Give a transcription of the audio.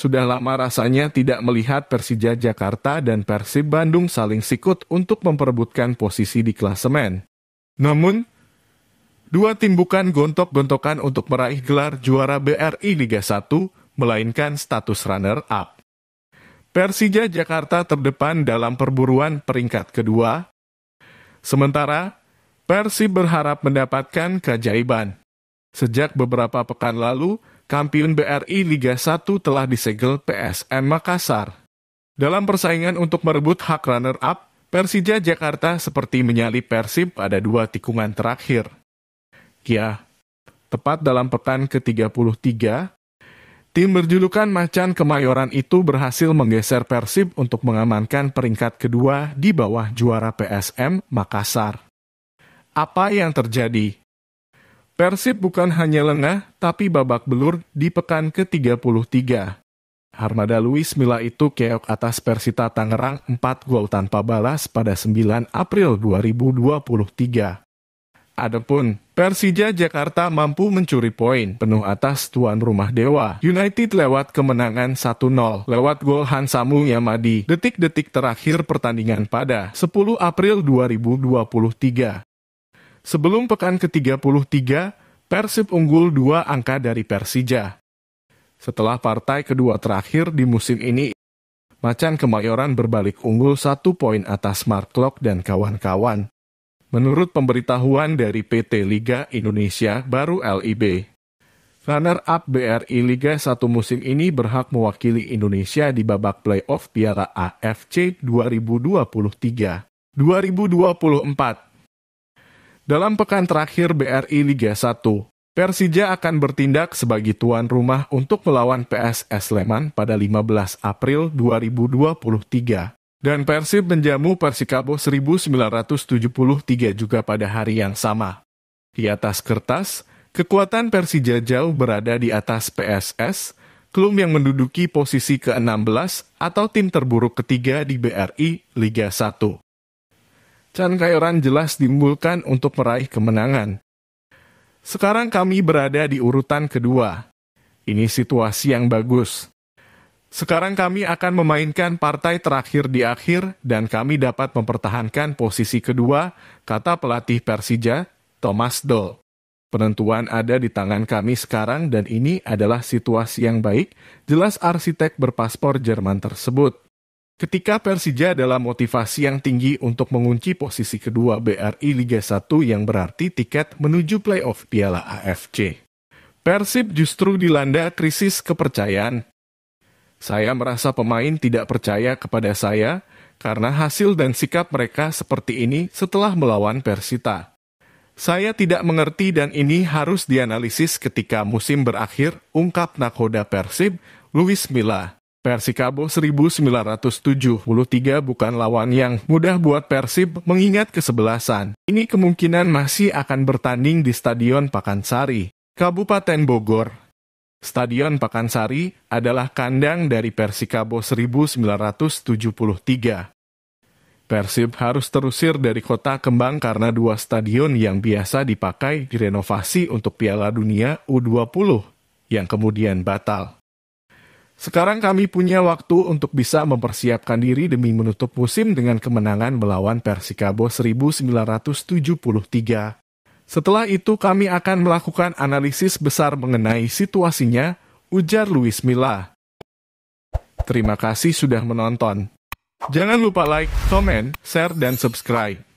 Sudah lama rasanya tidak melihat Persija Jakarta dan Persib Bandung saling sikut untuk memperebutkan posisi di klasemen. Namun, dua tim bukan gontok-gontokan untuk meraih gelar juara BRI Liga 1, melainkan status runner-up. Persija Jakarta terdepan dalam perburuan peringkat kedua, sementara Persib berharap mendapatkan keajaiban. Sejak beberapa pekan lalu, kampiun BRI Liga 1 telah disegel PSM Makassar. Dalam persaingan untuk merebut hak runner-up, Persija Jakarta seperti menyalip Persib pada dua tikungan terakhir. Ya, tepat dalam pekan ke-33, tim berjulukan Macan Kemayoran itu berhasil menggeser Persib untuk mengamankan peringkat kedua di bawah juara PSM Makassar. Apa yang terjadi? Persib bukan hanya lengah, tapi babak belur di pekan ke-33. Armada Luis Mila itu keok atas Persita Tangerang 4 gol tanpa balas pada 9 April 2023. Adapun Persija Jakarta mampu mencuri poin penuh atas tuan rumah Dewa United lewat kemenangan 1-0 lewat gol Hansamu Yamadi detik-detik terakhir pertandingan pada 10 April 2023. Sebelum pekan ke-33, Persib unggul dua angka dari Persija. Setelah partai kedua terakhir di musim ini, Macan Kemayoran berbalik unggul satu poin atas Mark Klok dan kawan-kawan. Menurut pemberitahuan dari PT Liga Indonesia baru LIB, runner-up BRI Liga 1 musim ini berhak mewakili Indonesia di babak playoff Piala AFC 2023. 2024 dalam pekan terakhir BRI Liga 1, Persija akan bertindak sebagai tuan rumah untuk melawan PSS Sleman pada 15 April 2023. Dan Persib menjamu Persikabo 1973 juga pada hari yang sama. Di atas kertas, kekuatan Persija jauh berada di atas PSS, klub yang menduduki posisi ke-16 atau tim terburuk ketiga di BRI Liga 1. Chan Kayoran jelas dimulkan untuk meraih kemenangan. Sekarang kami berada di urutan kedua. Ini situasi yang bagus. Sekarang kami akan memainkan partai terakhir di akhir dan kami dapat mempertahankan posisi kedua, kata pelatih Persija, Thomas Doll. Penentuan ada di tangan kami sekarang dan ini adalah situasi yang baik, jelas arsitek berpaspor Jerman tersebut. Ketika Persija dalam motivasi yang tinggi untuk mengunci posisi kedua BRI Liga 1 yang berarti tiket menuju playoff Piala AFC. Persib justru dilanda krisis kepercayaan. Saya merasa pemain tidak percaya kepada saya karena hasil dan sikap mereka seperti ini setelah melawan Persita. Saya tidak mengerti dan ini harus dianalisis ketika musim berakhir, ungkap nakoda Persib, Luis Milla. Persikabo 1973 bukan lawan yang mudah buat Persib mengingat kesebelasan. Ini kemungkinan masih akan bertanding di Stadion Pakansari, Kabupaten Bogor. Stadion Pakansari adalah kandang dari Persikabo 1973. Persib harus terusir dari kota kembang karena dua stadion yang biasa dipakai direnovasi untuk Piala Dunia U20 yang kemudian batal. Sekarang kami punya waktu untuk bisa mempersiapkan diri demi menutup musim dengan kemenangan melawan Persikabo 1973. Setelah itu kami akan melakukan analisis besar mengenai situasinya, ujar Luis Milla. Terima kasih sudah menonton. Jangan lupa like, komen, share, dan subscribe.